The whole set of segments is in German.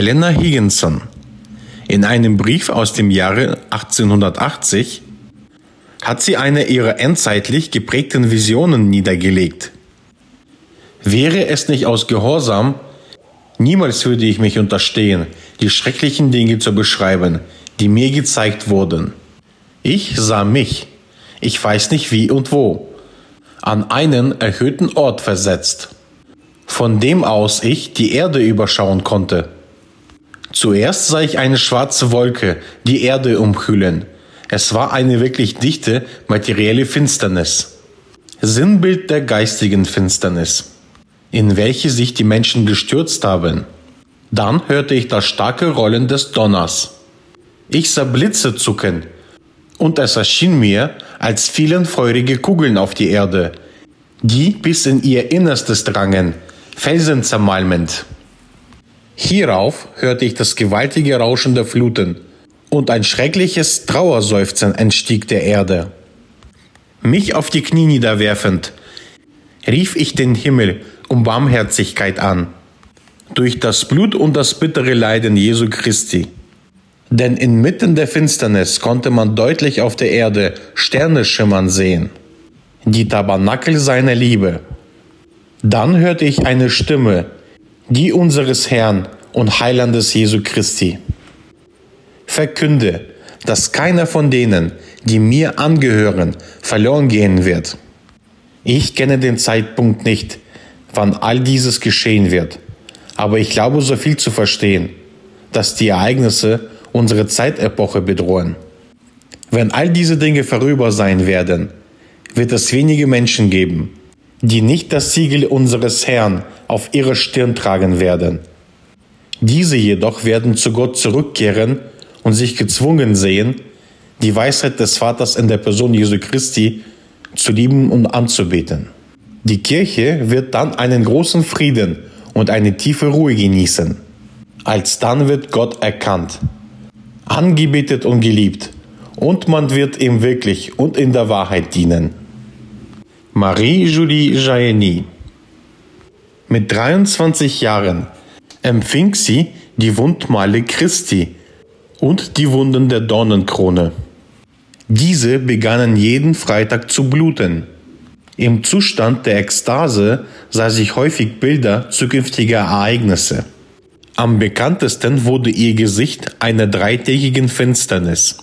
Helena Higginson. In einem Brief aus dem Jahre 1880 hat sie eine ihrer endzeitlich geprägten Visionen niedergelegt. Wäre es nicht aus Gehorsam, niemals würde ich mich unterstehen, die schrecklichen Dinge zu beschreiben, die mir gezeigt wurden. Ich sah mich, ich weiß nicht wie und wo, an einen erhöhten Ort versetzt, von dem aus ich die Erde überschauen konnte. Zuerst sah ich eine schwarze Wolke, die Erde umhüllen. Es war eine wirklich dichte, materielle Finsternis. Sinnbild der geistigen Finsternis, in welche sich die Menschen gestürzt haben. Dann hörte ich das starke Rollen des Donners. Ich sah Blitze zucken, und es erschien mir, als fielen feurige Kugeln auf die Erde, die bis in ihr Innerstes drangen, Felsen zermalmend. Hierauf hörte ich das gewaltige Rauschen der Fluten, und ein schreckliches Trauerseufzen entstieg der Erde. Mich auf die Knie niederwerfend, rief ich den Himmel um Barmherzigkeit an, durch das Blut und das bittere Leiden Jesu Christi. Denn inmitten der Finsternis konnte man deutlich auf der Erde Sterne schimmern sehen, die Tabernakel seiner Liebe. Dann hörte ich eine Stimme, die unseres Herrn und Heilandes Jesu Christi. Verkünde, dass keiner von denen, die mir angehören, verloren gehen wird. Ich kenne den Zeitpunkt nicht, wann all dieses geschehen wird, aber ich glaube so viel zu verstehen, dass die Ereignisse unsere Zeitepoche bedrohen. Wenn all diese Dinge vorüber sein werden, wird es wenige Menschen geben, die nicht das Siegel unseres Herrn auf ihrer Stirn tragen werden. Diese jedoch werden zu Gott zurückkehren und sich gezwungen sehen, die Weisheit des Vaters in der Person Jesu Christi zu lieben und anzubeten. Die Kirche wird dann einen großen Frieden und eine tiefe Ruhe genießen. Alsdann wird Gott erkannt, angebetet und geliebt, und man wird ihm wirklich und in der Wahrheit dienen. Marie-Julie Jaeni. Mit 23 Jahren empfing sie die Wundmale Christi und die Wunden der Dornenkrone. Diese begannen jeden Freitag zu bluten. Im Zustand der Ekstase sah sich häufig Bilder zukünftiger Ereignisse. Am bekanntesten wurde ihr Gesicht einer dreitägigen Finsternis.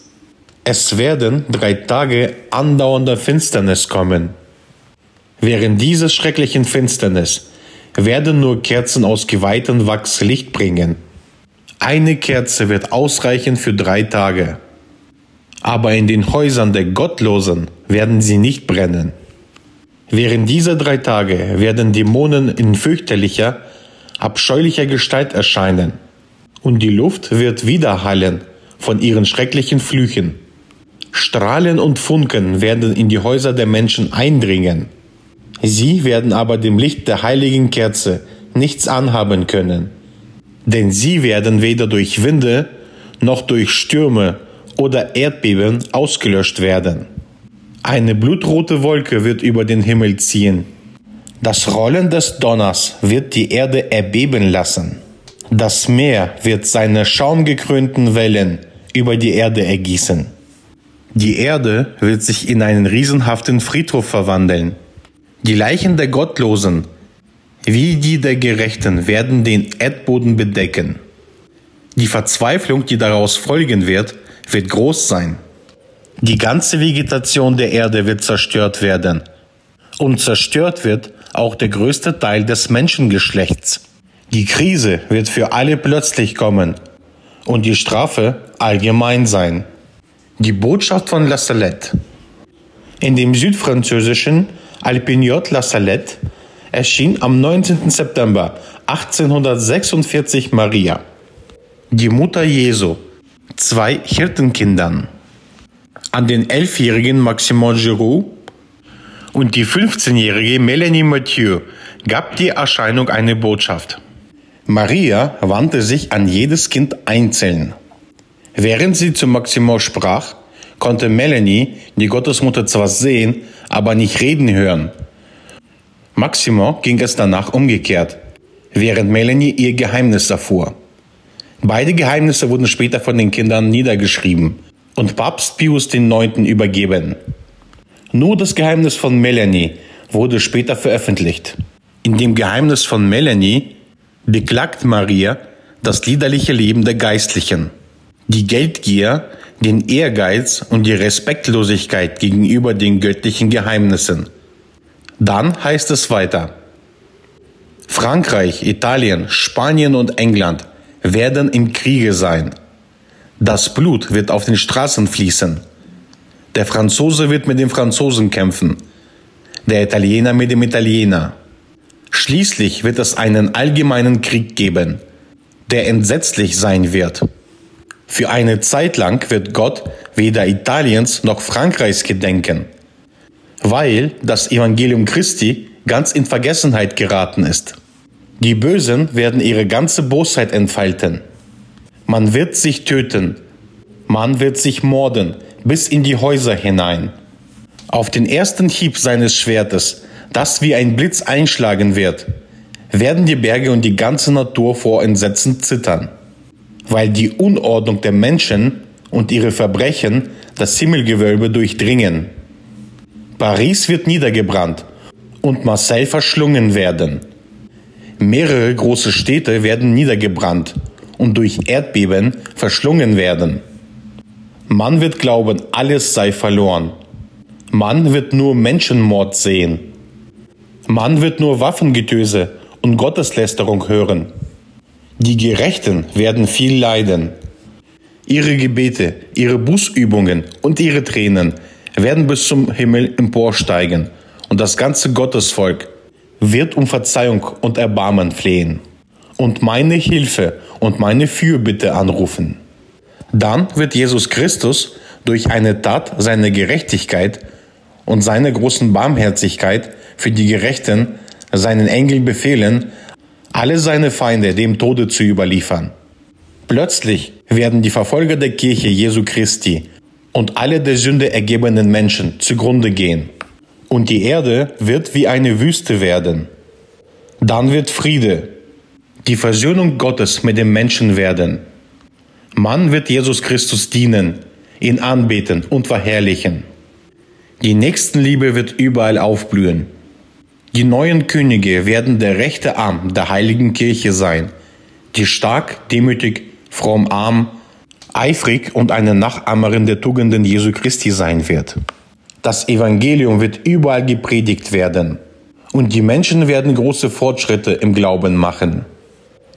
Es werden drei Tage andauernder Finsternis kommen. Während dieser schrecklichen Finsternis werden nur Kerzen aus geweihtem Wachs Licht bringen. Eine Kerze wird ausreichen für drei Tage. Aber in den Häusern der Gottlosen werden sie nicht brennen. Während dieser drei Tage werden Dämonen in fürchterlicher, abscheulicher Gestalt erscheinen, und die Luft wird widerhallen von ihren schrecklichen Flüchen. Strahlen und Funken werden in die Häuser der Menschen eindringen. Sie werden aber dem Licht der heiligen Kerze nichts anhaben können, denn sie werden weder durch Winde noch durch Stürme oder Erdbeben ausgelöscht werden. Eine blutrote Wolke wird über den Himmel ziehen. Das Rollen des Donners wird die Erde erbeben lassen. Das Meer wird seine schaumgekrönten Wellen über die Erde ergießen. Die Erde wird sich in einen riesenhaften Friedhof verwandeln die Leichen der Gottlosen wie die der Gerechten werden den Erdboden bedecken. Die Verzweiflung, die daraus folgen wird, wird groß sein. Die ganze Vegetation der Erde wird zerstört werden. Und zerstört wird auch der größte Teil des Menschengeschlechts. Die Krise wird für alle plötzlich kommen und die Strafe allgemein sein. Die Botschaft von La Salette. In dem südfranzösischen Alpignot La Salette erschien am 19. September 1846 Maria, die Mutter Jesu, zwei Hirtenkindern, an den elfjährigen Maximin Giroux und die 15-jährige Melanie Mathieu gab die Erscheinung eine Botschaft. Maria wandte sich an jedes Kind einzeln. Während sie zu Maximin sprach, konnte Melanie die Gottesmutter zwar sehen, aber nicht reden hören. Maximo ging es danach umgekehrt, während Melanie ihr Geheimnis erfuhr. Beide Geheimnisse wurden später von den Kindern niedergeschrieben und Papst Pius IX. übergeben. Nur das Geheimnis von Melanie wurde später veröffentlicht. In dem Geheimnis von Melanie beklagt Maria das liederliche Leben der Geistlichen, die Geldgier, den Ehrgeiz und die Respektlosigkeit gegenüber den göttlichen Geheimnissen. Dann heißt es weiter. Frankreich, Italien, Spanien und England werden im Kriege sein. Das Blut wird auf den Straßen fließen. Der Franzose wird mit dem Franzosen kämpfen, der Italiener mit dem Italiener. Schließlich wird es einen allgemeinen Krieg geben, der entsetzlich sein wird. Für eine Zeit lang wird Gott weder Italiens noch Frankreichs gedenken, weil das Evangelium Christi ganz in Vergessenheit geraten ist. Die Bösen werden ihre ganze Bosheit entfalten. Man wird sich töten, man wird sich morden bis in die Häuser hinein. Auf den ersten Hieb seines Schwertes, das wie ein Blitz einschlagen wird, werden die Berge und die ganze Natur vor Entsetzen zittern, weil die Unordnung der Menschen und ihre Verbrechen das Himmelgewölbe durchdringen. Paris wird niedergebrannt und Marseille verschlungen werden. Mehrere große Städte werden niedergebrannt und durch Erdbeben verschlungen werden. Man wird glauben, alles sei verloren. Man wird nur Menschenmord sehen. Man wird nur Waffengetöse und Gotteslästerung hören. Die Gerechten werden viel leiden. Ihre Gebete, ihre Bußübungen und ihre Tränen werden bis zum Himmel emporsteigen und das ganze Gottesvolk wird um Verzeihung und Erbarmen flehen und meine Hilfe und meine Fürbitte anrufen. Dann wird Jesus Christus durch eine Tat seiner Gerechtigkeit und seiner großen Barmherzigkeit für die Gerechten seinen Engeln befehlen, alle seine Feinde dem Tode zu überliefern. Plötzlich werden die Verfolger der Kirche Jesu Christi und alle der Sünde ergebenen Menschen zugrunde gehen und die Erde wird wie eine Wüste werden. Dann wird Friede, die Versöhnung Gottes mit dem Menschen werden. Man wird Jesus Christus dienen, ihn anbeten und verherrlichen. Die Nächstenliebe wird überall aufblühen. Die neuen Könige werden der rechte Arm der heiligen Kirche sein, die stark, demütig, fromm, arm, eifrig und eine Nachahmerin der Tugenden Jesu Christi sein wird. Das Evangelium wird überall gepredigt werden. Und die Menschen werden große Fortschritte im Glauben machen,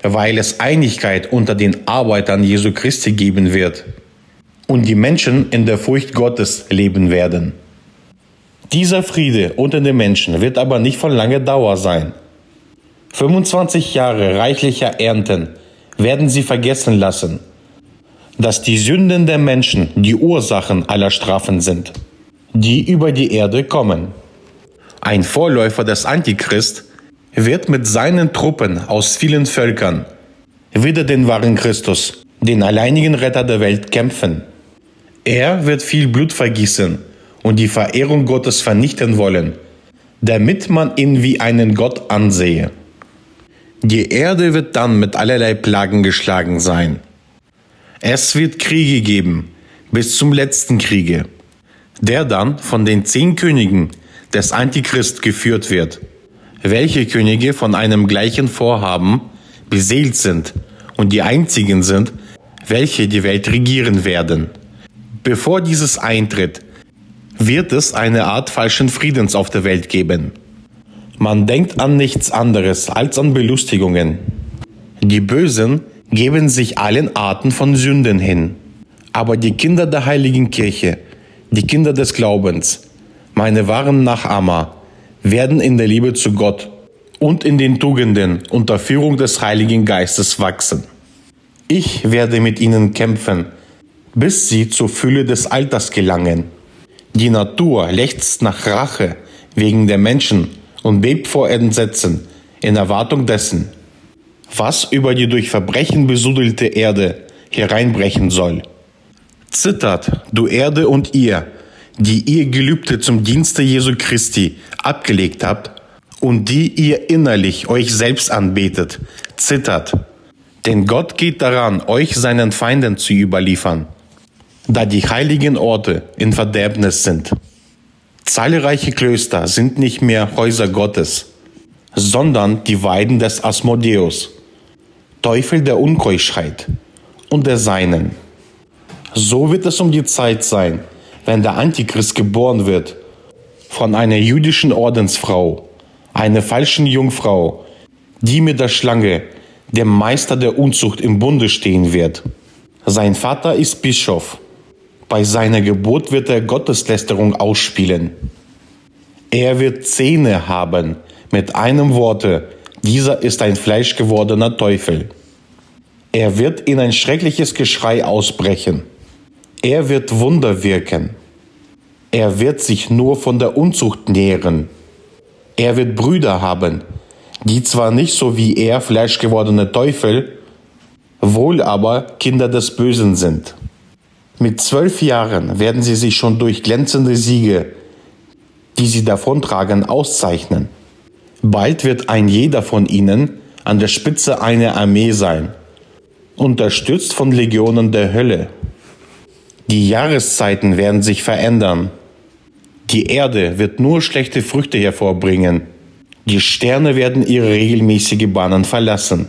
weil es Einigkeit unter den Arbeitern Jesu Christi geben wird und die Menschen in der Furcht Gottes leben werden. Dieser Friede unter den Menschen wird aber nicht von langer Dauer sein. 25 Jahre reichlicher Ernten werden sie vergessen lassen, dass die Sünden der Menschen die Ursachen aller Strafen sind die über die Erde kommen. Ein Vorläufer des Antichrist wird mit seinen Truppen aus vielen Völkern wieder den wahren Christus, den alleinigen Retter der Welt, kämpfen. Er wird viel Blut vergießen und die Verehrung Gottes vernichten wollen, damit man ihn wie einen Gott ansehe. Die Erde wird dann mit allerlei Plagen geschlagen sein. Es wird Kriege geben, bis zum letzten Kriege der dann von den zehn Königen des Antichrist geführt wird, welche Könige von einem gleichen Vorhaben beseelt sind und die einzigen sind, welche die Welt regieren werden. Bevor dieses eintritt, wird es eine Art falschen Friedens auf der Welt geben. Man denkt an nichts anderes als an Belustigungen. Die Bösen geben sich allen Arten von Sünden hin. Aber die Kinder der heiligen Kirche die Kinder des Glaubens, meine wahren Nachahmer, werden in der Liebe zu Gott und in den Tugenden unter Führung des Heiligen Geistes wachsen. Ich werde mit ihnen kämpfen, bis sie zur Fülle des Alters gelangen. Die Natur lechzt nach Rache wegen der Menschen und bebt vor Entsetzen in Erwartung dessen, was über die durch Verbrechen besudelte Erde hereinbrechen soll. Zittert, du Erde und ihr, die ihr Gelübde zum Dienste Jesu Christi abgelegt habt und die ihr innerlich euch selbst anbetet, zittert, Denn Gott geht daran, euch seinen Feinden zu überliefern, da die heiligen Orte in Verderbnis sind. Zahlreiche Klöster sind nicht mehr Häuser Gottes, sondern die Weiden des Asmodeus, Teufel der Unkeuschheit und der Seinen. So wird es um die Zeit sein, wenn der Antichrist geboren wird, von einer jüdischen Ordensfrau, einer falschen Jungfrau, die mit der Schlange, dem Meister der Unzucht im Bunde stehen wird. Sein Vater ist Bischof. Bei seiner Geburt wird er Gotteslästerung ausspielen. Er wird Zähne haben, mit einem Worte, dieser ist ein fleischgewordener Teufel. Er wird in ein schreckliches Geschrei ausbrechen. Er wird Wunder wirken. Er wird sich nur von der Unzucht nähren. Er wird Brüder haben, die zwar nicht so wie er fleischgewordene Teufel, wohl aber Kinder des Bösen sind. Mit zwölf Jahren werden sie sich schon durch glänzende Siege, die sie davontragen, auszeichnen. Bald wird ein jeder von ihnen an der Spitze einer Armee sein, unterstützt von Legionen der Hölle. Die Jahreszeiten werden sich verändern. Die Erde wird nur schlechte Früchte hervorbringen. Die Sterne werden ihre regelmäßige Bahnen verlassen.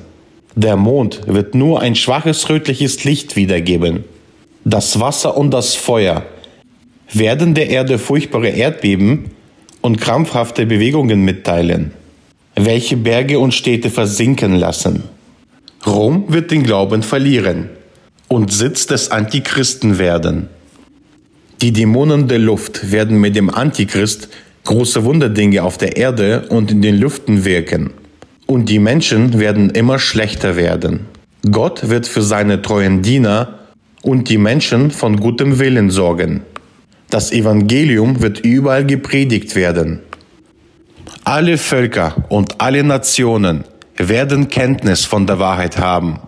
Der Mond wird nur ein schwaches rötliches Licht wiedergeben. Das Wasser und das Feuer werden der Erde furchtbare Erdbeben und krampfhafte Bewegungen mitteilen, welche Berge und Städte versinken lassen. Rom wird den Glauben verlieren und Sitz des Antichristen werden. Die Dämonen der Luft werden mit dem Antichrist große Wunderdinge auf der Erde und in den Lüften wirken. Und die Menschen werden immer schlechter werden. Gott wird für seine treuen Diener und die Menschen von gutem Willen sorgen. Das Evangelium wird überall gepredigt werden. Alle Völker und alle Nationen werden Kenntnis von der Wahrheit haben.